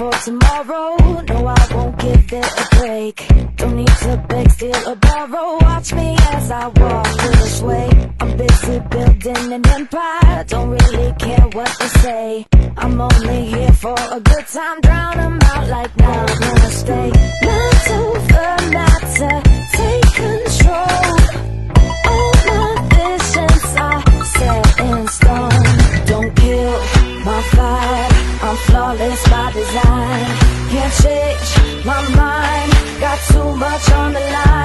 for tomorrow. No, I won't give it a break. Don't need to beg, steal or borrow. Watch me as I walk this way. I'm busy building an empire. Don't really care what they say. I'm only here for a good time. Drown them out like now, mistake. It's my by design. Can't change my mind. Got too much on the line.